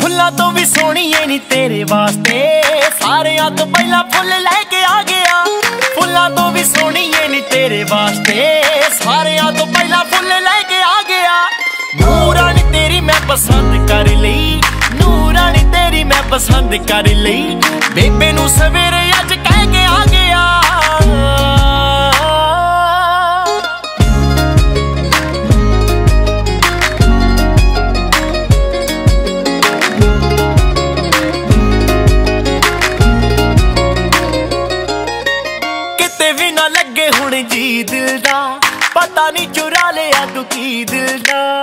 ਫੁੱਲਾਂ ਤੋਂ ਵੀ ਸੋਹਣੀ ਏ ਤੇਰੇ ਵਾਸਤੇ। ਸਾਰਿਆਂ ਤੋਂ ਪਹਿਲਾਂ ਫੁੱਲ ਲੈ ਕੇ ਆ ਗਿਆ। ਫੁੱਲਾਂ ਤੋਂ ਵੀ ਸੋਹਣੀ ਏ ਨੀ ਤੇਰੇ ਵਾਸਤੇ। ਸਾਰਿਆਂ ਤੋਂ ਪਹਿਲਾਂ ਫੁੱਲ ਲੈ ਕੇ ਆ ਗਿਆ। ਨੂਰਾਨੀ ਤੇਰੀ ਮੈਂ ਪਸੰਦ ਕਰ ਲਈ। ਨੂਰਾਨੀ ਤੇਰੀ ਮੈਂ ਪਸੰਦ ਕਰ ਲਈ। ਬੇਬੇ ਨੂੰ ਸਵੇਰੇ ਅੱਜ ਕਹਿ ਕੇ ਆ ਗਿਆ। ਕਿਤੇ ਵੀ ਨਾ ਲੱਗੇ ਹੁਣ ਜੀ ਦਿਲ ਦਾ ਪਤਾ ਨਹੀਂ ਚੁਰਾ ਲਿਆ ਤੂੰ ਕੀ ਦਿਲ ਦਾ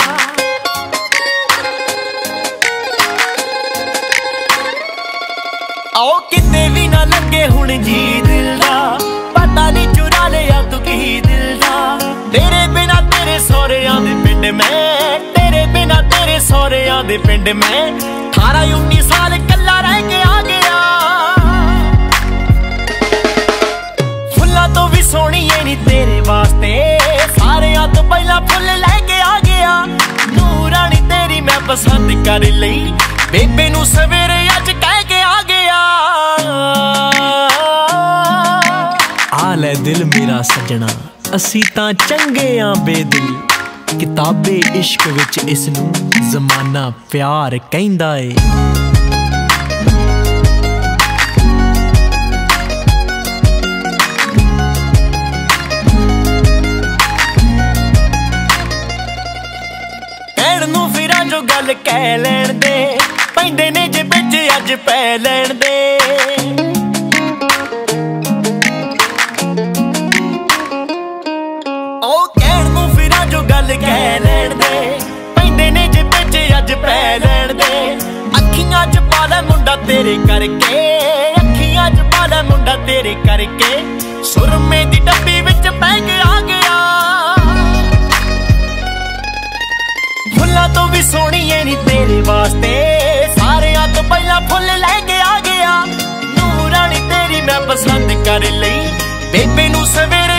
ਆਓ ਕਿਤੇ ਵੀ ਨਾ ਲੱਗੇ ਹੁਣ ਜੀ ਦਿਲ ਦਾ। ਪਤਾ ਨਹੀਂ ਚੁਰਾ ਲਿਆ ਤੂੰ ਕੀ ਦਿਲ ਦਾ। ਤੇਰੇ ਬਿਨਾ ਤੇਰੇ ਸੋਹਰਿਆਂ ਦੇ ਪਿੰਡ ਮੈਂ, ਤੇਰੇ ਬਿਨਾ ਤੇਰੇ ਸੋਹਰਿਆਂ ਦੇ ਪਿੰਡ ਮੈਂ। 18 19 ਸਾਲ ਕੱਲਾ ਰਹਿ ਕੇ ਆ ਗਿਆ। ਫੁੱਲਾਂ ਤੋਂ ਵੀ ਸੋਹਣੀ ਏ ਨੀ ਤੇਰੇ ਵਾਸਤੇ। ਸਾਰਿਆਂ ਤੋਂ ਪਹਿਲਾਂ ਫੁੱਲ ਲੈ ਕੇ ਆ ਗਿਆ। ਨੂਰਾਨੀ ਤੇਰੀ ਮੈਂ ਪਸੰਦ ਕਰ ਲਈ। ਬੇਬੇ ਨੂੰ ਸਵੇਰੇ ਆ ਲੈ ਦਿਲ ਮੇਰਾ ਸਜਣਾ। ਅਸੀਂ ਤਾਂ ਚੰਗੇ ਆਂ ਬੇਦਿਲ। ਕਿਤਾਬੇ ਇਸ਼ਕ ਵਿੱਚ ਇਸ ਨੂੰ ਜ਼ਮਾਨਾ ਪਿਆਰ ਕਹਿੰਦਾ ਏ। ਨੂੰ ਫਿਰਾਂ ਜੋ ਗੱਲ ਕਹਿ ਲੈਣ ਦੇ। ਪੈਂਦੇ ਨੇ ਜੇ ਵਿੱਚ ਅੱਜ ਪੈ ਲੈਣ ਦੇ। ਵਿੱਚ ਪੈ ਲੈਣ ਦੇ। ਅੱਖੀਆਂ 'ਚ ਪਾ ਲੈ ਮੁੰਡਾ ਤੇਰੇ ਕਰਕੇ। ਅੱਖੀਆਂ 'ਚ ਪਾ ਲੈ ਮੁੰਡਾ ਤੇਰੇ ਕਰਕੇ। ਸੁਰਮੇ ਦੀ ਡੱਬੀ ਵਿੱਚ ਪੈ ਕੇ ਗਿਆ। ਫੁੱਲਾਂ ਤੋਂ ਵੀ ਸੋਹਣੀ ਏ ਨੀ ਤੇਰੇ ਵਾਸਤੇ। ਸਾਰਿਆਂ ਤੋਂ ਪਹਿਲਾਂ ਫੁੱਲ ਲੈ ਕੇ ਆ ਗਿਆ। ਨੂਰਾਨੀ ਤੇਰੀ ਮੈਂ ਪਸੰਦ ਕਰ ਲਈ। ਬੇਬੇ ਨੂੰ ਸਵੇਰੇ